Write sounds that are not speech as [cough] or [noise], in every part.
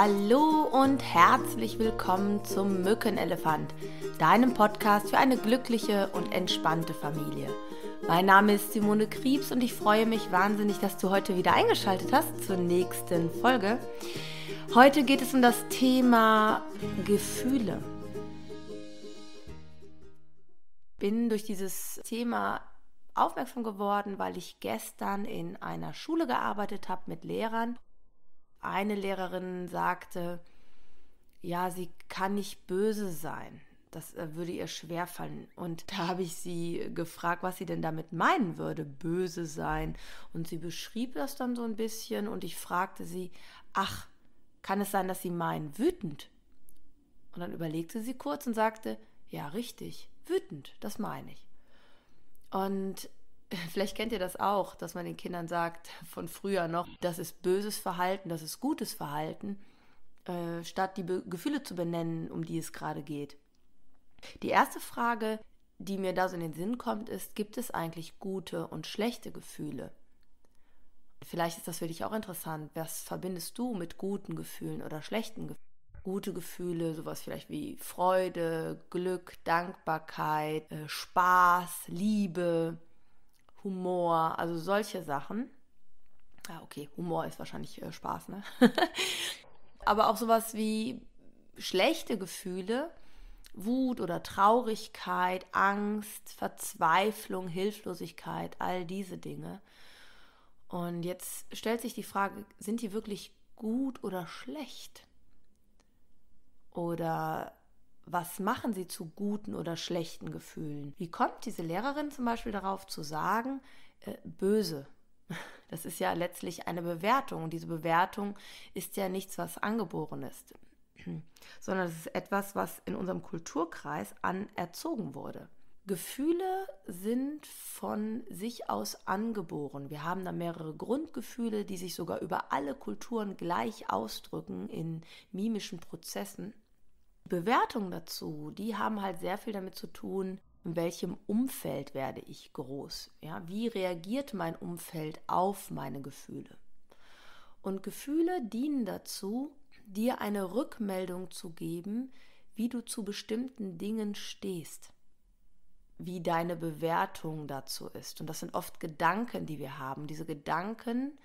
Hallo und herzlich willkommen zum Mückenelefant, deinem Podcast für eine glückliche und entspannte Familie. Mein Name ist Simone Kriebs und ich freue mich wahnsinnig, dass du heute wieder eingeschaltet hast zur nächsten Folge. Heute geht es um das Thema Gefühle. Bin durch dieses Thema aufmerksam geworden, weil ich gestern in einer Schule gearbeitet habe mit Lehrern. Eine Lehrerin sagte, ja, sie kann nicht böse sein. Das äh, würde ihr schwerfallen. Und da habe ich sie gefragt, was sie denn damit meinen würde, böse sein. Und sie beschrieb das dann so ein bisschen und ich fragte sie, ach, kann es sein, dass Sie meinen wütend? Und dann überlegte sie kurz und sagte, ja, richtig, wütend, das meine ich. Und vielleicht kennt ihr das auch, dass man den Kindern sagt, von früher noch, das ist böses Verhalten, das ist gutes Verhalten, äh, statt die Be Gefühle zu benennen, um die es gerade geht. Die erste Frage, die mir da so in den Sinn kommt, ist, gibt es eigentlich gute und schlechte Gefühle? Vielleicht ist das für dich auch interessant. Was verbindest du mit guten Gefühlen oder schlechten Gefühlen? Gute Gefühle, sowas vielleicht wie Freude, Glück, Dankbarkeit, äh, Spaß, Liebe, Humor, also solche Sachen. Ja, okay, Humor ist wahrscheinlich äh, Spaß, ne? [laughs] Aber auch sowas wie schlechte Gefühle, Wut oder Traurigkeit, Angst, Verzweiflung, Hilflosigkeit, all diese Dinge. Und jetzt stellt sich die Frage, sind die wirklich gut oder schlecht? Oder was machen sie zu guten oder schlechten Gefühlen? Wie kommt diese Lehrerin zum Beispiel darauf zu sagen, äh, böse? [laughs] Das ist ja letztlich eine Bewertung. Und diese Bewertung ist ja nichts, was angeboren ist, [clears throat] sondern es ist etwas, was in unserem Kulturkreis anerzogen wurde. Gefühle sind von sich aus angeboren. Wir haben da mehrere Grundgefühle, die sich sogar über alle Kulturen gleich ausdrücken in mimischen Prozessen. Bewertungen dazu, die haben halt sehr viel damit zu tun, in welchem Umfeld werde ich groß? Ja, wie reagiert mein Umfeld auf meine Gefühle? Und Gefühle dienen dazu, dir eine Rückmeldung zu geben, wie du zu bestimmten Dingen stehst wie deine Bewertung dazu ist. Und das sind oft Gedanken, die wir haben. Diese Gedanken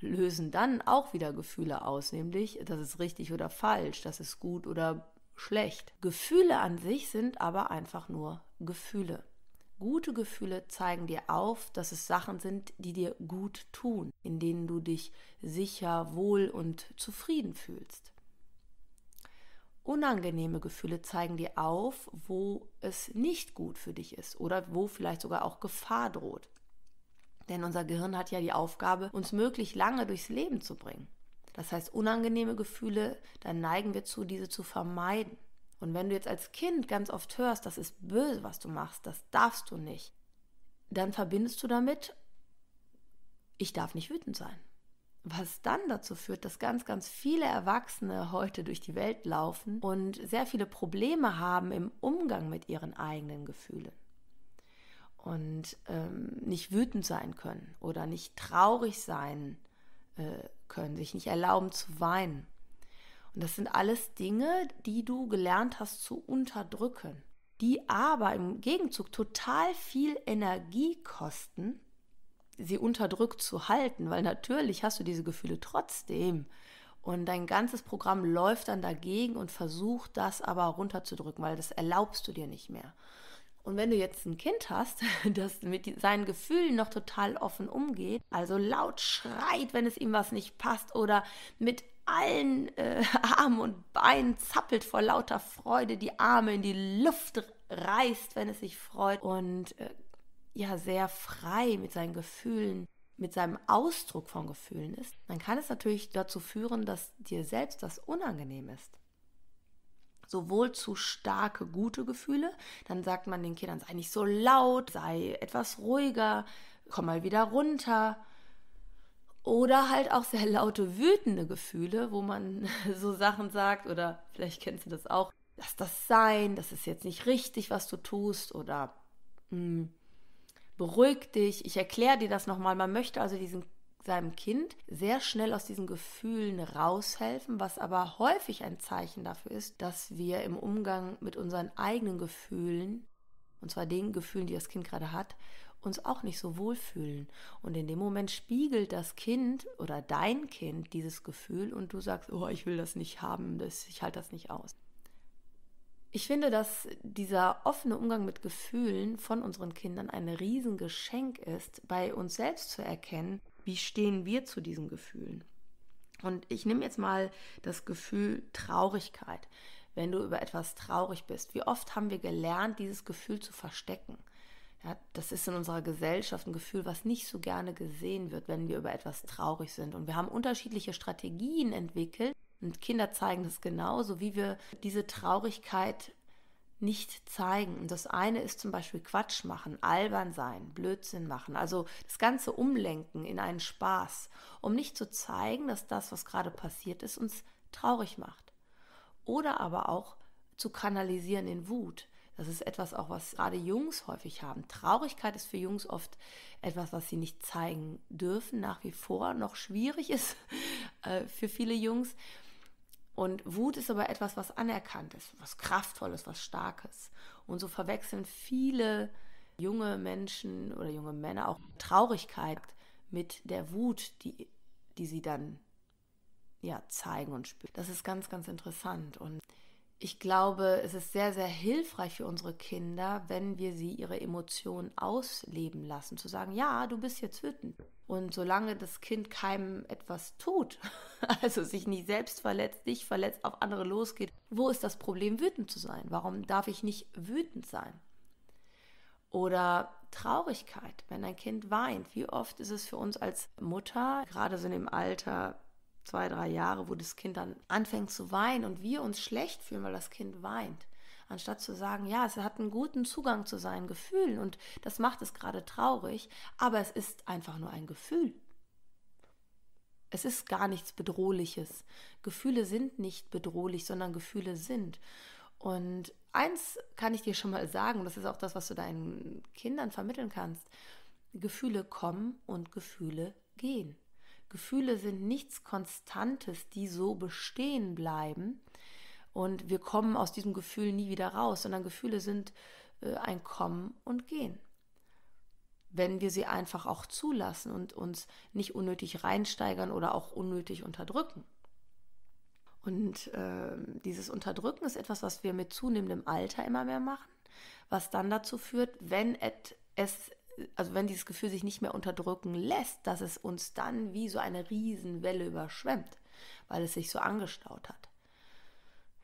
lösen dann auch wieder Gefühle aus, nämlich das ist richtig oder falsch, das ist gut oder schlecht. Gefühle an sich sind aber einfach nur Gefühle. Gute Gefühle zeigen dir auf, dass es Sachen sind, die dir gut tun, in denen du dich sicher, wohl und zufrieden fühlst. Unangenehme Gefühle zeigen dir auf, wo es nicht gut für dich ist oder wo vielleicht sogar auch Gefahr droht. Denn unser Gehirn hat ja die Aufgabe, uns möglich lange durchs Leben zu bringen. Das heißt, unangenehme Gefühle, dann neigen wir zu, diese zu vermeiden. Und wenn du jetzt als Kind ganz oft hörst, das ist böse, was du machst, das darfst du nicht, dann verbindest du damit, ich darf nicht wütend sein was dann dazu führt, dass ganz, ganz viele Erwachsene heute durch die Welt laufen und sehr viele Probleme haben im Umgang mit ihren eigenen Gefühlen und ähm, nicht wütend sein können oder nicht traurig sein äh, können, sich nicht erlauben zu weinen. Und das sind alles Dinge, die du gelernt hast zu unterdrücken, die aber im Gegenzug total viel Energie kosten sie unterdrückt zu halten, weil natürlich hast du diese Gefühle trotzdem. Und dein ganzes Programm läuft dann dagegen und versucht das aber runterzudrücken, weil das erlaubst du dir nicht mehr. Und wenn du jetzt ein Kind hast, [laughs] das mit seinen Gefühlen noch total offen umgeht, also laut schreit, wenn es ihm was nicht passt oder mit allen äh, [laughs] Armen und Beinen zappelt vor lauter Freude, die Arme in die Luft reißt, wenn es sich freut und äh, ja sehr frei mit seinen Gefühlen, mit seinem Ausdruck von Gefühlen ist, dann kann es natürlich dazu führen, dass dir selbst das unangenehm ist. Sowohl zu starke, gute Gefühle, dann sagt man den Kindern, sei nicht so laut, sei etwas ruhiger, komm mal wieder runter. Oder halt auch sehr laute, wütende Gefühle, wo man [laughs] so Sachen sagt, oder vielleicht kennst du das auch, lass das sein, das ist jetzt nicht richtig, was du tust, oder mh, hm, beruhig dich, ich erkläre dir das nochmal. Man möchte also diesen seinem Kind sehr schnell aus diesen Gefühlen raushelfen, was aber häufig ein Zeichen dafür ist, dass wir im Umgang mit unseren eigenen Gefühlen, und zwar den Gefühlen, die das Kind gerade hat, uns auch nicht so wohlfühlen. Und in dem Moment spiegelt das Kind oder dein Kind dieses Gefühl und du sagst, oh, ich will das nicht haben, das, ich halte das nicht aus. Ich finde, dass dieser offene Umgang mit Gefühlen von unseren Kindern ein Riesengeschenk ist, bei uns selbst zu erkennen, wie stehen wir zu diesen Gefühlen. Und ich nehme jetzt mal das Gefühl Traurigkeit. Wenn du über etwas traurig bist, wie oft haben wir gelernt, dieses Gefühl zu verstecken? Ja, das ist in unserer Gesellschaft ein Gefühl, was nicht so gerne gesehen wird, wenn wir über etwas traurig sind. Und wir haben unterschiedliche Strategien entwickelt. Und Kinder zeigen das genauso, wie wir diese Traurigkeit nicht zeigen. Und das eine ist zum Beispiel Quatsch machen, albern sein, Blödsinn machen. Also das Ganze umlenken in einen Spaß, um nicht zu zeigen, dass das, was gerade passiert ist, uns traurig macht. Oder aber auch zu kanalisieren in Wut. Das ist etwas auch, was gerade Jungs häufig haben. Traurigkeit ist für Jungs oft etwas, was sie nicht zeigen dürfen, nach wie vor noch schwierig ist [laughs] äh, für viele Jungs. Und Wut ist aber etwas, was anerkannt ist, was kraftvolles, was starkes. Und so verwechseln viele junge Menschen oder junge Männer auch Traurigkeit mit der Wut, die, die sie dann ja, zeigen und spüren. Das ist ganz, ganz interessant. Und ich glaube, es ist sehr, sehr hilfreich für unsere Kinder, wenn wir sie ihre Emotionen ausleben lassen. Zu sagen, ja, du bist jetzt wütend. Und solange das Kind keinem etwas tut, [laughs] also sich nicht selbst verletzt, dich verletzt, auf andere losgeht, wo ist das Problem, wütend zu sein? Warum darf ich nicht wütend sein? Oder Traurigkeit, wenn ein Kind weint. Wie oft ist es für uns als Mutter, gerade so in dem Alter zwei, drei Jahre, wo das Kind dann anfängt zu weinen und wir uns schlecht fühlen, weil das Kind weint. Anstatt zu sagen, ja, es hat einen guten Zugang zu seinen Gefühlen und das macht es gerade traurig, aber es ist einfach nur ein Gefühl. Es ist gar nichts Bedrohliches. Gefühle sind nicht bedrohlich, sondern Gefühle sind. Und eins kann ich dir schon mal sagen, das ist auch das, was du deinen Kindern vermitteln kannst. Gefühle kommen und Gefühle gehen. Gefühle sind nichts Konstantes, die so bestehen bleiben und wir kommen aus diesem Gefühl nie wieder raus, sondern Gefühle sind äh, ein Kommen und Gehen. Wenn wir sie einfach auch zulassen und uns nicht unnötig reinsteigern oder auch unnötig unterdrücken. Und äh, dieses Unterdrücken ist etwas, was wir mit zunehmendem Alter immer mehr machen, was dann dazu führt, wenn es also wenn dieses Gefühl sich nicht mehr unterdrücken lässt, dass es uns dann wie so eine Riesenwelle überschwemmt, weil es sich so angestaut hat.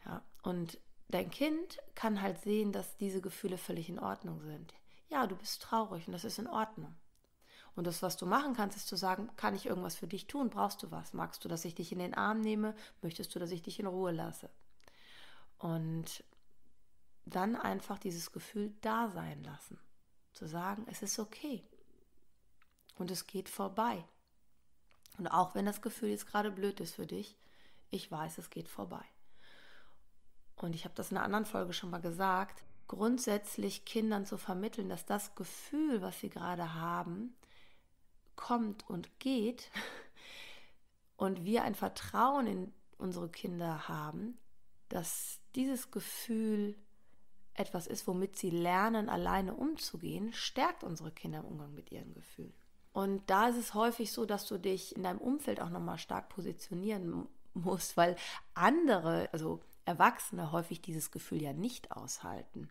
Ja, und dein Kind kann halt sehen, dass diese Gefühle völlig in Ordnung sind. Ja, du bist traurig und das ist in Ordnung. Und das, was du machen kannst, ist zu sagen, kann ich irgendwas für dich tun? Brauchst du was? Magst du, dass ich dich in den Arm nehme? Möchtest du, dass ich dich in Ruhe lasse? Und dann einfach dieses Gefühl da sein lassen. Zu sagen, es ist okay. Und es geht vorbei. Und auch wenn das Gefühl jetzt gerade blöd ist für dich, ich weiß, es geht vorbei. Und ich habe das in einer anderen Folge schon mal gesagt, grundsätzlich Kindern zu vermitteln, dass das Gefühl, was sie gerade haben, kommt und geht [laughs] und wir ein Vertrauen in unsere Kinder haben, dass dieses Gefühl etwas ist, womit sie lernen, alleine umzugehen, stärkt unsere Kinder im Umgang mit ihren Gefühlen. Und da ist es häufig so, dass du dich in deinem Umfeld auch nochmal stark positionieren musst, weil andere, also Erwachsene, häufig dieses Gefühl ja nicht aushalten.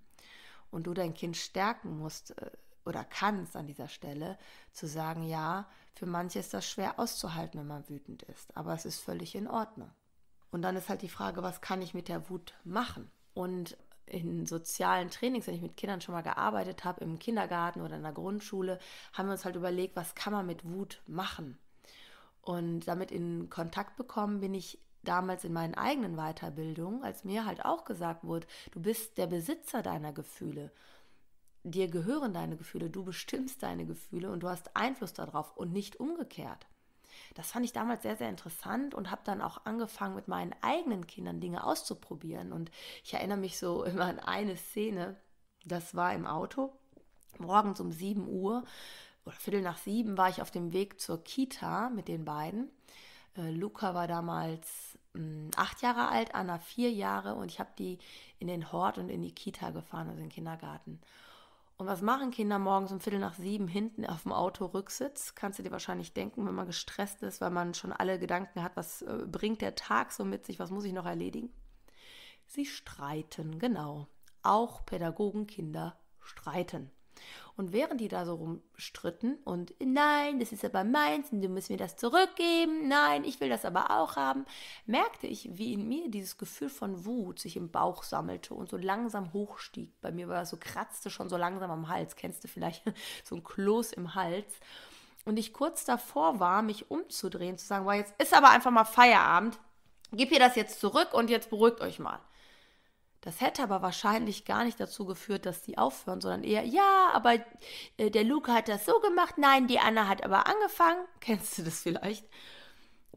Und du dein Kind stärken musst äh, oder kannst an dieser Stelle, zu sagen, ja, für manche ist das schwer auszuhalten, wenn man wütend ist, aber es ist völlig in Ordnung. Und dann ist halt die Frage, was kann ich mit der Wut machen? Und in sozialen Trainings, wenn ich mit Kindern schon mal gearbeitet habe, im Kindergarten oder in der Grundschule, haben wir uns halt überlegt, was kann man mit Wut machen. Und damit in Kontakt bekommen bin ich damals in meinen eigenen Weiterbildungen, als mir halt auch gesagt wurde, du bist der Besitzer deiner Gefühle. Dir gehören deine Gefühle, du bestimmst deine Gefühle und du hast Einfluss darauf und nicht umgekehrt. Das fand ich damals sehr, sehr interessant und habe dann auch angefangen, mit meinen eigenen Kindern Dinge auszuprobieren. Und ich erinnere mich so [laughs] immer an eine Szene, das war im Auto, morgens um 7 Uhr. oder Viertel nach sieben war ich auf dem Weg zur Kita mit den beiden. Äh, Luca war damals hm, acht Jahre alt, Anna vier Jahre und ich habe die in den Hort und in die Kita gefahren, also in den Kindergarten. Und was machen Kinder morgens um Viertel nach sieben hinten auf dem Auto Rücksitz? Kannst du dir wahrscheinlich denken, wenn man gestresst ist, weil man schon alle Gedanken hat, was äh, bringt der Tag so mit sich, was muss ich noch erledigen? Sie streiten, genau. Auch Pädagogen, Kinder streiten. Und während die da so rumstritten und nein, das ist aber meins und du musst mir das zurückgeben, nein, ich will das aber auch haben, merkte ich, wie in mir dieses Gefühl von Wut sich im Bauch sammelte und so langsam hochstieg. Bei mir war das so, kratzte schon so langsam am Hals. Kennst du vielleicht [laughs] so ein Kloß im Hals? Und ich kurz davor war, mich umzudrehen, zu sagen, wow, jetzt ist aber einfach mal Feierabend, gib ihr das jetzt zurück und jetzt beruhigt euch mal. Das hätte aber wahrscheinlich gar nicht dazu geführt, dass die aufhören, sondern eher, ja, aber äh, der Luca hat das so gemacht, nein, die Anna hat aber angefangen. [laughs] Kennst du das vielleicht?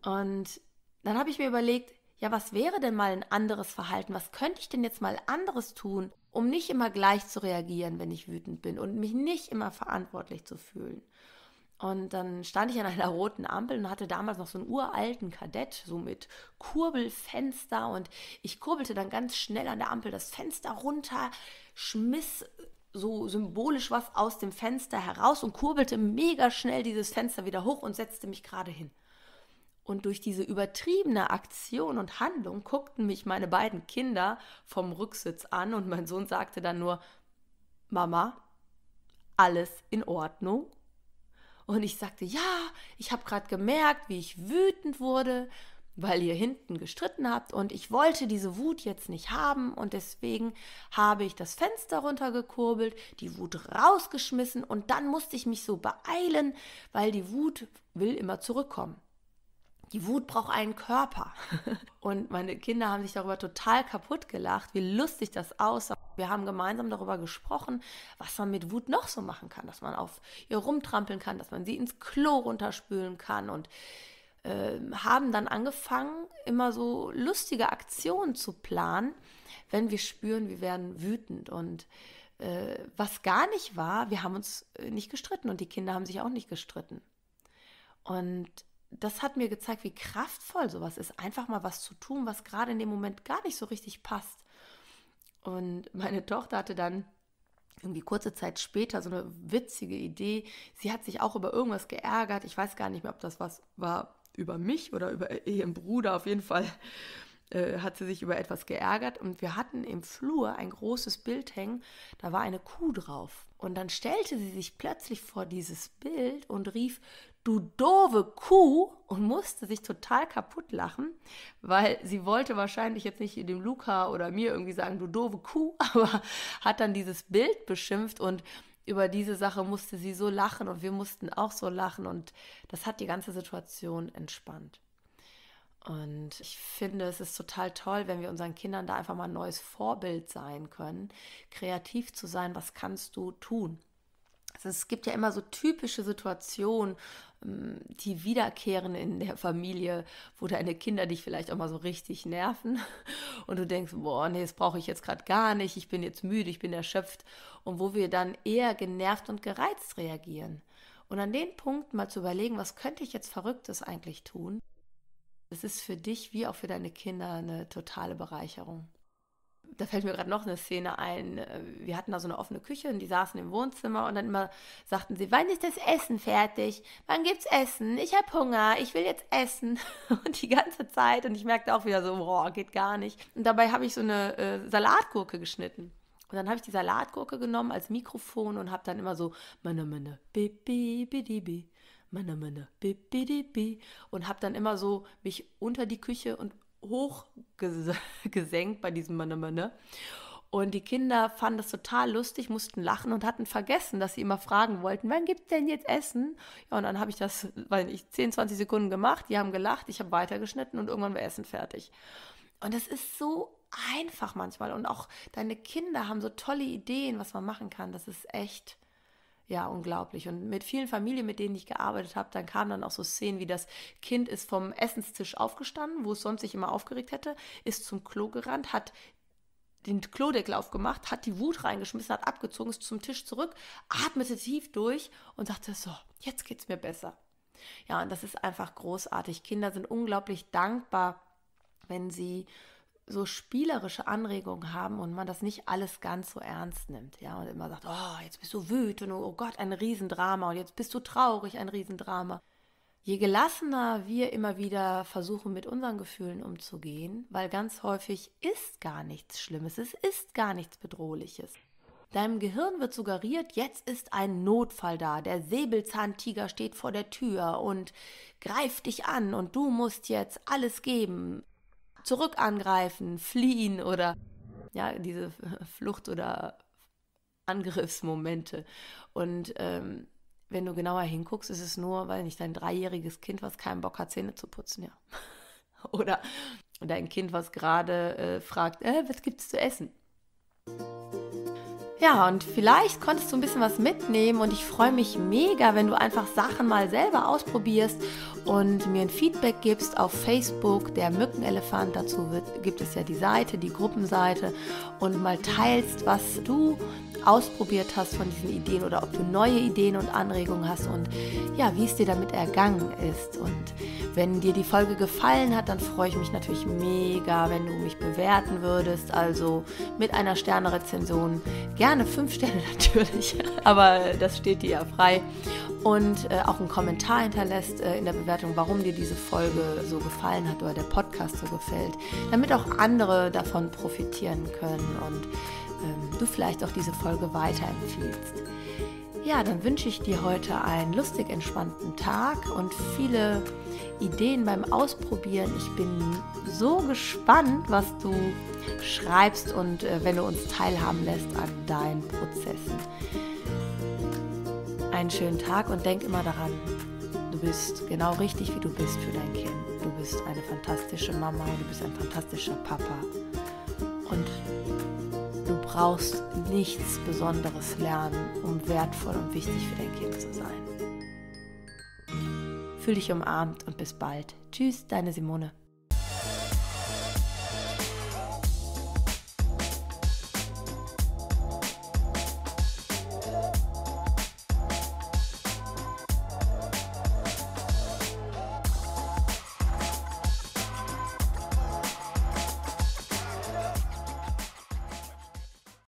Und dann habe ich mir überlegt, ja, was wäre denn mal ein anderes Verhalten? Was könnte ich denn jetzt mal anderes tun, um nicht immer gleich zu reagieren, wenn ich wütend bin und mich nicht immer verantwortlich zu fühlen? Und dann stand ich an einer [laughs] roten Ampel und hatte damals noch so einen uralten Kadett, so mit Kurbelfenster. Und ich kurbelte dann ganz schnell an der Ampel das Fenster runter, schmiss so symbolisch was aus dem Fenster heraus und kurbelte mega schnell dieses Fenster wieder hoch und setzte mich gerade hin. Und durch diese übertriebene Aktion und Handlung guckten mich meine beiden Kinder vom Rücksitz an und mein Sohn sagte dann nur, Mama, alles in Ordnung? Und ich sagte, ja, ich habe gerade gemerkt, wie ich wütend wurde, weil ihr hinten gestritten habt. Und ich wollte diese Wut jetzt nicht haben. Und deswegen habe ich das Fenster runtergekurbelt, die Wut rausgeschmissen. Und dann musste ich mich so beeilen, weil die Wut will immer zurückkommen. Die Wut braucht einen Körper. [laughs] Und meine Kinder haben sich darüber total kaputt gelacht, wie lustig das aussah. Wir haben gemeinsam darüber gesprochen, was man mit Wut noch so machen kann, dass man auf ihr rumtrampeln kann, dass man sie ins Klo runterspülen kann und äh, haben dann angefangen, immer so lustige Aktionen zu planen, wenn wir spüren, wir werden wütend und äh, was gar nicht war, wir haben uns äh, nicht gestritten und die Kinder haben sich auch nicht gestritten. Und das hat mir gezeigt, wie kraftvoll sowas ist, einfach mal was zu tun, was gerade in dem Moment gar nicht so richtig passt. Und meine Tochter hatte dann irgendwie kurze Zeit später so eine witzige Idee. Sie hat sich auch über irgendwas geärgert. Ich weiß gar nicht mehr, ob das was war über mich oder über ihren Bruder. Auf jeden Fall äh, hat sie sich über etwas geärgert. Und wir hatten im Flur ein großes Bild hängen. Da war eine Kuh drauf. Und dann stellte sie sich plötzlich vor dieses Bild und rief, du doofe Kuh und musste sich total kaputt lachen, weil sie wollte wahrscheinlich jetzt nicht dem Luca oder mir irgendwie sagen, du doofe Kuh, [laughs] aber hat dann dieses Bild beschimpft und über diese Sache musste sie so lachen und wir mussten auch so lachen und das hat die ganze Situation entspannt. Und ich finde, es ist total toll, wenn wir unseren Kindern da einfach mal ein neues Vorbild sein können, kreativ zu sein, was kannst du tun? Also es gibt ja immer so typische Situationen, ähm, die wiederkehren in der Familie, wo deine Kinder dich vielleicht auch mal so richtig nerven. [laughs] Und du denkst, boah, nee, das brauche ich jetzt gerade gar nicht, ich bin jetzt müde, ich bin erschöpft. Und wo wir dann eher genervt und gereizt reagieren. Und an den Punkt mal zu überlegen, was könnte ich jetzt Verrücktes eigentlich tun, das ist für dich wie auch für deine Kinder eine totale Bereicherung da fällt mir gerade noch eine Szene ein. Äh, wir hatten da so eine offene Küche und die saßen im Wohnzimmer und dann immer sagten sie, wann ist das Essen fertig? Wann gibt's Essen? Ich habe Hunger, ich will jetzt essen. [laughs] Und die ganze Zeit und ich merkte auch wieder so, boah, geht gar nicht. Und dabei habe ich so eine äh, Salatgurke geschnitten. Und dann habe ich die Salatgurke genommen als Mikrofon und habe dann immer so meine meine bibi bidibi meine meine bibi und habe dann immer so mich unter die Küche und hochgesenkt bei diesem Manne Manne. Und die Kinder fanden das total lustig, mussten lachen und hatten vergessen, dass sie immer fragen wollten, wann gibt es denn jetzt Essen? Ja, und dann habe ich das, weil ich 10, 20 Sekunden gemacht, die haben gelacht, ich habe weitergeschnitten und irgendwann war Essen fertig. Und es ist so einfach manchmal. Und auch deine Kinder haben so tolle Ideen, was man machen kann. Das ist echt ja, unglaublich. Und mit vielen Familien, mit denen ich gearbeitet habe, dann kamen dann auch so Szenen, wie das Kind ist vom Essenstisch aufgestanden, wo es sonst sich immer aufgeregt hätte, ist zum Klo gerannt, hat den Klodeckel aufgemacht, hat die Wut reingeschmissen, hat abgezogen, ist zum Tisch zurück, atmete tief durch und sagte, so, jetzt geht's mir besser. Ja, und das ist einfach großartig. Kinder sind unglaublich dankbar, wenn sie so spielerische Anregungen haben und man das nicht alles ganz so ernst nimmt, ja, und immer sagt, oh, jetzt bist du wütend, oh Gott, ein Riesendrama und jetzt bist du traurig, ein Riesendrama. Je gelassener wir immer wieder versuchen, mit unseren Gefühlen umzugehen, weil ganz häufig ist gar nichts Schlimmes, es ist gar nichts Bedrohliches. Deinem Gehirn wird suggeriert, jetzt ist ein Notfall da, der Säbelzahntiger steht vor der Tür und greift dich an und du musst jetzt alles geben, zurück angreifen, fliehen oder ja, diese [laughs] Flucht- oder Angriffsmomente. Und ähm, wenn du genauer hinguckst, ist es nur, weil nicht dein dreijähriges Kind, was keinen Bock hat, Zähne zu putzen, ja. [laughs] Oder dein Kind, was gerade äh, fragt, äh, was es zu essen? Ja, und vielleicht konntest du ein bisschen was mitnehmen und ich freue mich mega, wenn du einfach Sachen mal selber ausprobierst und mir ein Feedback gibst auf Facebook, der Mückenelefant. Dazu wird, gibt es ja die Seite, die Gruppenseite und mal teilst, was du ausprobiert hast von diesen Ideen oder ob du neue Ideen und Anregungen hast und ja, wie es dir damit ergangen ist. Und wenn dir die Folge gefallen hat, dann freue ich mich natürlich mega, wenn du mich bewerten würdest. Also mit einer Sterne-Rezension. Gerne fünf Sterne [laughs] natürlich, aber das steht dir ja frei. Und äh, auch einen Kommentar hinterlässt äh, in der Bewertung, warum dir diese Folge so gefallen hat oder der Podcast so gefällt, damit auch andere davon profitieren können und ähm, du vielleicht auch diese Folge weiterempfiehlst. Ja, dann wünsche ich dir heute einen lustig entspannten Tag und viele Ideen beim Ausprobieren. Ich bin so gespannt, was du schreibst und äh, wenn du uns teilhaben lässt an deinen Prozessen. Einen schönen Tag und denk immer daran, du bist genau richtig, wie du bist für dein Kind. Du bist eine fantastische Mama, du bist ein fantastischer Papa. Brauchst nichts Besonderes lernen, um wertvoll und wichtig für dein Kind zu sein. Fühl dich umarmt und bis bald. Tschüss, deine Simone.